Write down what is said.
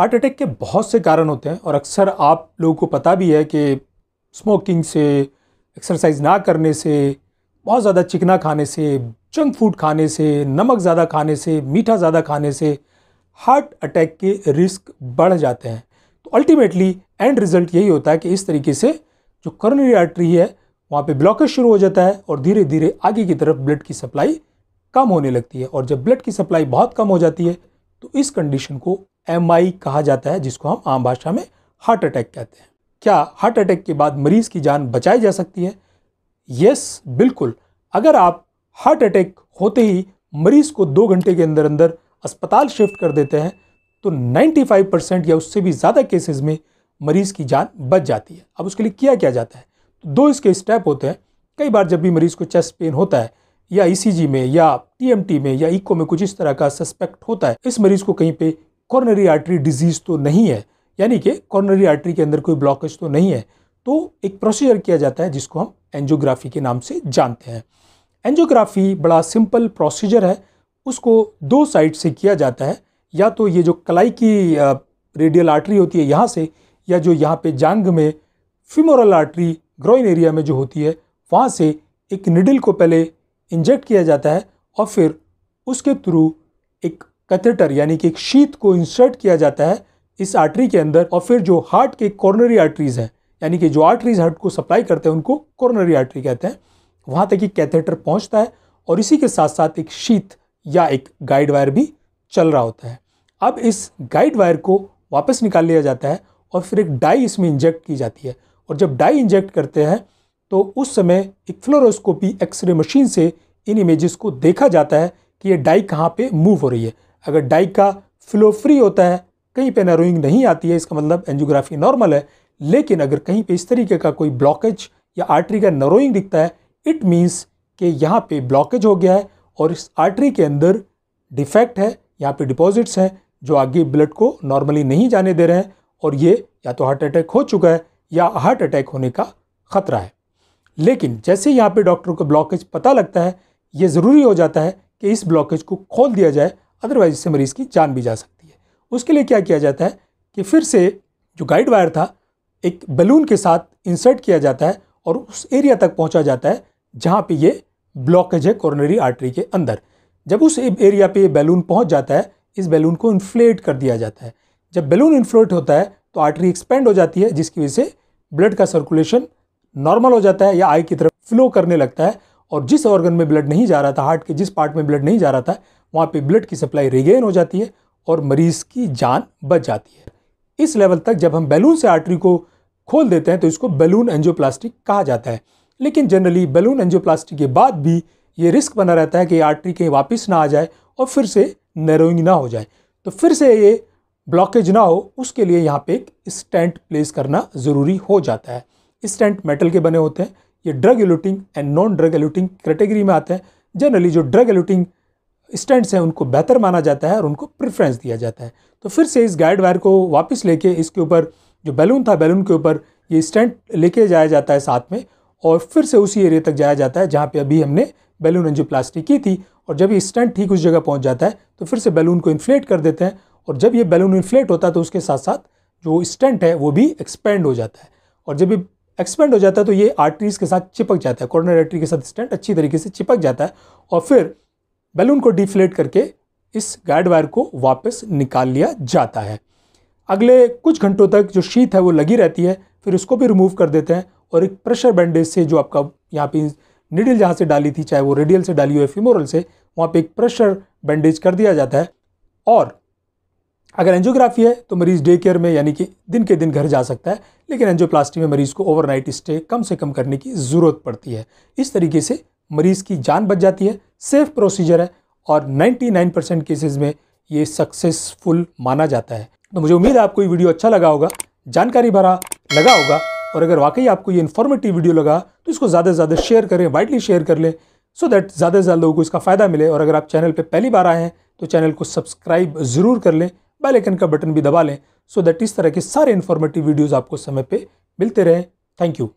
Heart attack के बहुत से कारण होते हैं और अक्सर आप लोगों को पता भी है कि स्मोकिंग से, एक्सरसाइज ना करने से, बहुत ज़्यादा चिकना खाने से, जंक फ़ूड खाने से, नमक ज़्यादा खाने से, मीठा ज़्यादा खाने से हार्ट अटैक के रिस्क बढ़ जाते हैं। तो अल्टीमेटली एंड रिज़ल्ट यही होता है कि इस तरीके से जो कॉर्नरी आर्टरी है, वहाँ पे ब्लॉकेज शुरू हो जाता है और धीरे धीरे आगे की तरफ़ ब्लड की सप्लाई कम होने लगती है। और जब ब्लड की सप्लाई बहुत कम हो जाती है तो इस कंडीशन को एमआई कहा जाता है, जिसको हम आम भाषा में हार्ट अटैक कहते हैं। क्या हार्ट अटैक के बाद मरीज़ की जान बचाई जा सकती है? यस बिल्कुल। अगर आप हार्ट अटैक होते ही मरीज़ को दो घंटे के अंदर अंदर अस्पताल शिफ्ट कर देते हैं तो 95 परसेंट या उससे भी ज़्यादा केसेस में मरीज़ की जान बच जाती है। अब उसके लिए किया क्या जाता है? तो दो इसके स्टेप होते हैं। कई बार जब भी मरीज़ को चेस्ट पेन होता है, या ईसीजी में, या टीएमटी में, या इको में कुछ इस तरह का सस्पेक्ट होता है, इस मरीज़ को कहीं पे कॉर्नरी आर्टरी डिज़ीज़ तो नहीं है, यानी कि कॉर्नरी आर्टरी के अंदर कोई ब्लॉकेज तो नहीं है तो एक प्रोसीजर किया जाता है जिसको हम एंजियोग्राफी के नाम से जानते हैं। एंजियोग्राफी बड़ा सिंपल प्रोसीजर है, उसको दो साइड से किया जाता है, या तो ये जो कलाई की रेडियल आर्टरी होती है यहाँ से, या जो यहाँ पे जांग में फिमोरल आर्टरी ग्रोइन एरिया में जो होती है, वहाँ से एक निडल को पहले इंजेक्ट किया जाता है और फिर उसके थ्रू एक कैथेटर, यानी कि एक शीत को इंसर्ट किया जाता है इस आर्टरी के अंदर, और फिर जो हार्ट के कॉर्नरी आर्टरीज हैं, यानी कि जो आर्टरीज हार्ट को सप्लाई करते हैं, उनको कॉर्नरी आर्टरी कहते हैं। वहाँ तक एक कैथेटर पहुँचता है, और इसी के साथ साथ एक शीत या एक गाइड वायर भी चल रहा होता है। अब इस गाइड वायर को वापस निकाल लिया जाता है, और फिर एक डाई इसमें इंजेक्ट की जाती है। और जब डाई इंजेक्ट करते हैं तो उस समय एक फ्लोरोस्कोपी एक्सरे मशीन से इन इमेजेस को देखा जाता है कि ये डाई कहाँ पे मूव हो रही है। अगर डाई का फ्लो फ्री होता है, कहीं पे नरोइंग नहीं आती है, इसका मतलब एंजियोग्राफी नॉर्मल है, लेकिन अगर कहीं पे इस तरीके का कोई ब्लॉकेज या आर्टरी का नरोइंग दिखता है इट मीन्स कि यहाँ पे ब्लॉकेज हो गया है और इस आर्टरी के अंदर डिफेक्ट है, यहाँ पे डिपॉजिट्स हैं, जो आगे ब्लड को नॉर्मली नहीं जाने दे रहे हैं, और ये या तो हार्ट अटैक हो चुका है या हार्ट अटैक होने का खतरा है। लेकिन जैसे यहाँ पे डॉक्टर को ब्लॉकेज पता लगता है, ये ज़रूरी हो जाता है कि इस ब्लॉकेज को खोल दिया जाए अदरवाइज़ इससे मरीज़ की जान भी जा सकती है। उसके लिए क्या किया जाता है कि फिर से जो गाइड वायर था, एक बैलून के साथ इंसर्ट किया जाता है और उस एरिया तक पहुँचा जाता है जहाँ पे ये ब्लॉकेज है कॉर्नरी आर्टरी के अंदर। जब उस एरिया पे बैलून पहुँच जाता है, इस बैलून को इन्फ्लेट कर दिया जाता है। जब बैलून इन्फ्लेट होता है तो आर्टरी एक्सपेंड हो जाती है, जिसकी वजह से ब्लड का सर्कुलेशन नॉर्मल हो जाता है या आई की तरफ़ फ्लो करने लगता है। और जिस ऑर्गन में ब्लड नहीं जा रहा था हार्ट के जिस पार्ट में ब्लड नहीं जा रहा था, वहाँ पे ब्लड की सप्लाई रिगेन हो जाती है और मरीज़ की जान बच जाती है। इस लेवल तक जब हम बैलून से आर्टरी को खोल देते हैं तो इसको बैलून एंजियोप्लास्टिक कहा जाता है। लेकिन जनरली बैलून एंजियोप्लास्टिक के बाद भी ये रिस्क बना रहता है कि आर्टरी कहीं वापस ना आ जाए और फिर से नैरोइंग ना हो जाए। तो फिर से ये ब्लॉकेज ना हो, उसके लिए यहाँ पे एक स्टेंट प्लेस करना ज़रूरी हो जाता है। स्टेंट मेटल के बने होते हैं ये drug eluting and non drug eluting category में आते हैं। जनरली जो ड्रग एलुटिंग स्टेंट्स हैं, उनको बेहतर माना जाता है और उनको प्रेफरेंस दिया जाता है। तो फिर से इस गाइड वायर को वापस लेके इसके ऊपर, जो बैलून था बैलून के ऊपर, ये स्टेंट लेके जाया जाता है साथ में और फिर से उसी एरिया तक जाया जाता है, जहाँ पे अभी हमने बैलून एंजियोप्लास्टी की थी। और जब ये स्टेंट ठीक उस जगह पहुँच जाता है तो फिर से बैलून को इन्फ्लेट कर देते हैं और जब ये बैलून इन्फ्लेट होता है तो उसके साथ साथ जो स्टेंट है, वो भी एक्सपेंड हो जाता है। और जब ये एक्सपेंड हो जाता है तो ये आर्टरीज के साथ चिपक जाता है कॉर्नर आर्टरी के साथ स्टेंट अच्छी तरीके से चिपक जाता है और फिर बैलून को डिफ्लेट करके इस गाइड वायर को वापस निकाल लिया जाता है। अगले कुछ घंटों तक जो शीत है वो लगी रहती है, फिर उसको भी रिमूव कर देते हैं और एक प्रेशर बैंडेज से जो आपका यहाँ पे निडल जहाँ से डाली थी, चाहे वो रेडियल से डाली हो या फिमोरल से, वहाँ पे एक प्रेशर बैंडेज कर दिया जाता है और अगर एंजियोग्राफी है तो मरीज़ डे केयर में, यानी कि दिन के दिन घर जा सकता है, लेकिन एंजियोप्लास्टी में मरीज़ को ओवरनाइट स्टे कम से कम करने की ज़रूरत पड़ती है। इस तरीके से मरीज़ की जान बच जाती है, सेफ़ प्रोसीजर है, और 99 परसेंट केसेज में ये सक्सेसफुल माना जाता है। तो मुझे उम्मीद है आपको ये वीडियो अच्छा लगा होगा, जानकारी भरा लगा होगा, और अगर वाकई आपको ये इन्फॉर्मेटिव वीडियो लगा तो इसको ज़्यादा से ज़्यादा शेयर करें वाइडली शेयर कर लें सो दैट ज़्यादा से ज़्यादा लोगों को इसका फ़ायदा मिले, और अगर आप चैनल पर पहली बार आए हैं तो चैनल को सब्सक्राइब ज़रूर कर लें बेल आइकन का बटन भी दबा लें सो दैट इस तरह के सारे इन्फॉर्मेटिव वीडियोज़ आपको समय पर मिलते रहें। Thank you